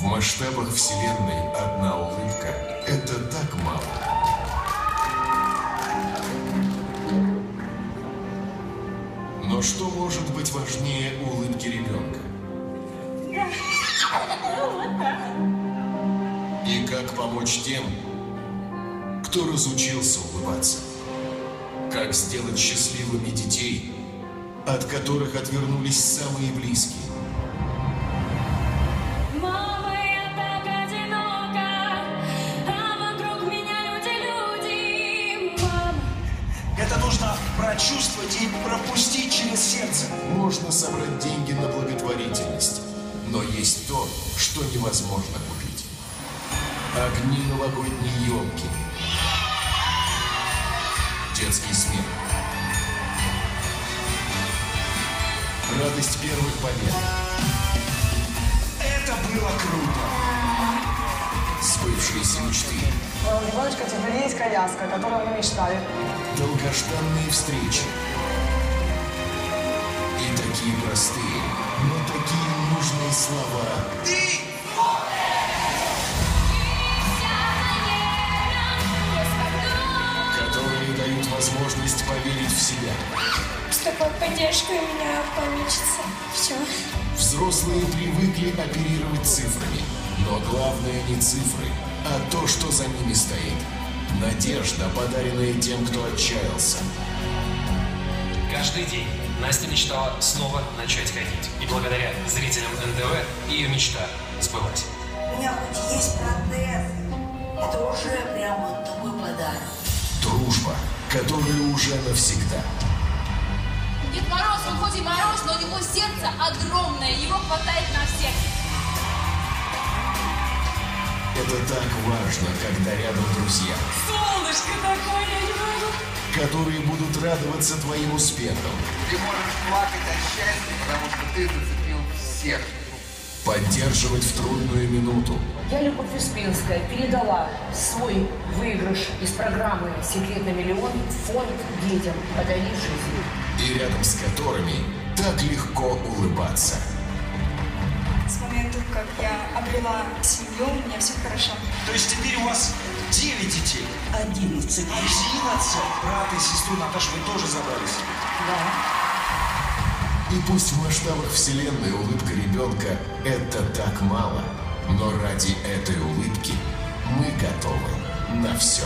В масштабах Вселенной одна улыбка – это так мало. Но что может быть важнее улыбки ребенка? И как помочь тем, кто разучился улыбаться? Как сделать счастливыми детей, от которых отвернулись самые близкие? Прочувствовать и пропустить через сердце. Можно собрать деньги на благотворительность, но есть то, что невозможно купить. Огни новогодней елки. Детский смех. Радость первых побед. Это было круто. Сбывшиеся мечты. У ребеночка теперь есть коляска, о которой мы мечтали. Долгожданные встречи. И такие простые, но такие нужные слова. которые дают возможность поверить в себя. с такой поддержкой у меня получится все. Взрослые привыкли оперировать цифрами, но главное не цифры, а то, что за ними стоит. Надежда, подаренная тем, кто отчаялся. Каждый день Настя мечтала снова начать ходить. И благодаря зрителям НТВ ее мечта сбылась. У меня хоть есть протез, это уже прям вот такой подарок. Дружба, которая уже навсегда. Дед Мороз, он хоть и мороз, но у него сердце огромное, его хватает на всех. Это так важно, когда рядом друзья, Солнышко такое, я не могу. которые будут радоваться твоим успехам, Ты можешь плакать от счастья, потому что ты зацепил всех. поддерживать в трудную минуту, Я, Любовь Успенская, передала свой выигрыш из программы «Секрет на миллион» в фонд детям «Подари жизнь». и рядом с которыми так легко улыбаться. Момента, как я обрела семью, у меня все хорошо. То есть теперь у вас 9 детей? 11. 11? Брата и сестру Наташу вы тоже забрались? И пусть в масштабах Вселенной улыбка ребенка – это так мало, но ради этой улыбки мы готовы на все.